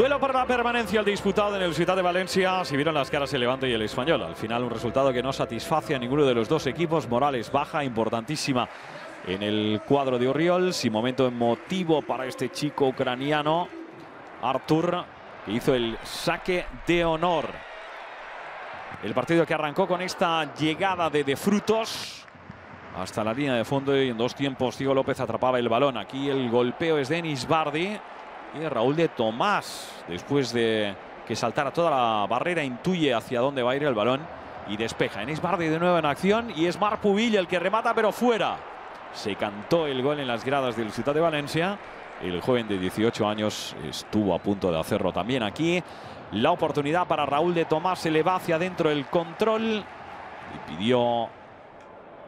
Duelo para la permanencia, el disputado en el Ciudad de Valencia. Si vieron las caras el Levante y el Español. Al final un resultado que no satisface a ninguno de los dos equipos. Morales baja, importantísima en el cuadro de Oriols. Y momento emotivo para este chico ucraniano, Artur, hizo el saque de honor. El partido que arrancó con esta llegada de, de frutos hasta la línea de fondo y en dos tiempos Diego López atrapaba el balón. Aquí el golpeo es Denis Bardi. Y Raúl de Tomás, después de que saltara toda la barrera, intuye hacia dónde va a ir el balón y despeja. Enis Bardi de nuevo en acción y es Mar Pubill el que remata, pero fuera. Se cantó el gol en las gradas del Ciudad de Valencia. El joven de 18 años estuvo a punto de hacerlo también aquí. La oportunidad para Raúl de Tomás se le va hacia adentro el control y pidió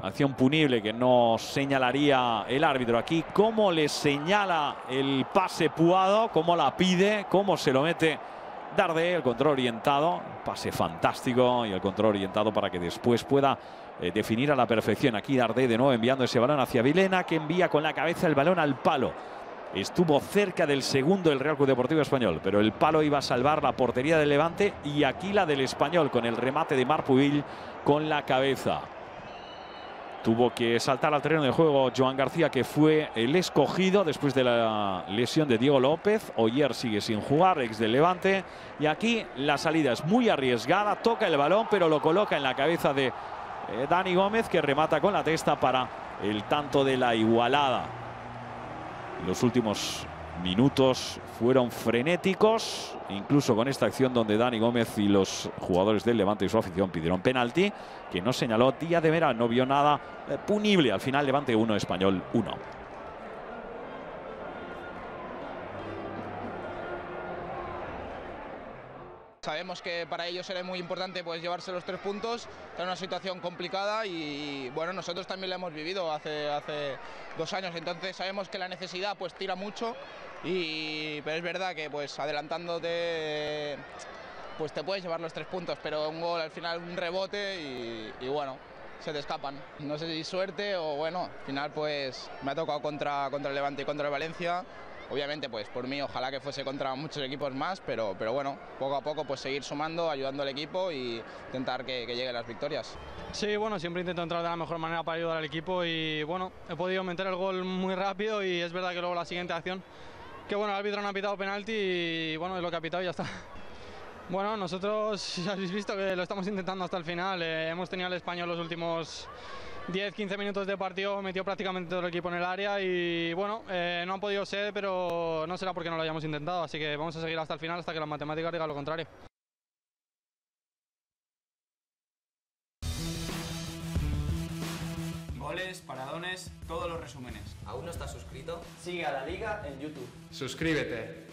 Acción punible que no señalaría el árbitro aquí. ¿Cómo le señala el pase Puado? ¿Cómo la pide? ¿Cómo se lo mete Darde? El control orientado. Pase fantástico y el control orientado para que después pueda eh, definir a la perfección. Aquí Darde de nuevo enviando ese balón hacia Vilena que envía con la cabeza el balón al palo. Estuvo cerca del segundo el Real Club Deportivo Español, pero el palo iba a salvar la portería del Levante y aquí la del Español con el remate de Marpubil con la cabeza. Tuvo que saltar al terreno de juego Joan García, que fue el escogido después de la lesión de Diego López. Oyer sigue sin jugar, ex del Levante. Y aquí la salida es muy arriesgada, toca el balón, pero lo coloca en la cabeza de eh, Dani Gómez, que remata con la testa para el tanto de la igualada. Los últimos minutos fueron frenéticos, incluso con esta acción donde Dani Gómez y los jugadores del Levante y su afición pidieron penalti, que no señaló Díaz de Vera, no vio nada eh, punible. Al final Levante 1, Español 1. Sabemos que para ellos será muy importante pues, llevarse los tres puntos, está en una situación complicada y bueno, nosotros también la hemos vivido hace, hace dos años, entonces sabemos que la necesidad pues tira mucho, y, pero es verdad que pues adelantándote pues te puedes llevar los tres puntos, pero un gol al final un rebote y, bueno, se te escapan. No sé si suerte o bueno, al final pues me ha tocado contra, contra el Levante y contra el Valencia Obviamente, pues por mí, ojalá que fuese contra muchos equipos más, pero, pero bueno, poco a poco pues seguir sumando, ayudando al equipo y intentar que, lleguen las victorias. Sí, bueno, siempre intento entrar de la mejor manera para ayudar al equipo y bueno, he podido meter el gol muy rápido y es verdad que luego la siguiente acción, que bueno, el árbitro no ha pitado penalti y bueno, es lo que ha pitado y ya está. Bueno, nosotros ya habéis visto que lo estamos intentando hasta el final. Eh, hemos tenido al español los últimos 10-15 minutos de partido metió prácticamente todo el equipo en el área y bueno, eh, no han podido ser, pero no será porque no lo hayamos intentado, así que vamos a seguir hasta el final, hasta que las matemáticas digan lo contrario. Goles, paradones, todos los resúmenes. ¿Aún no estás suscrito? Sigue a la liga en YouTube. Suscríbete.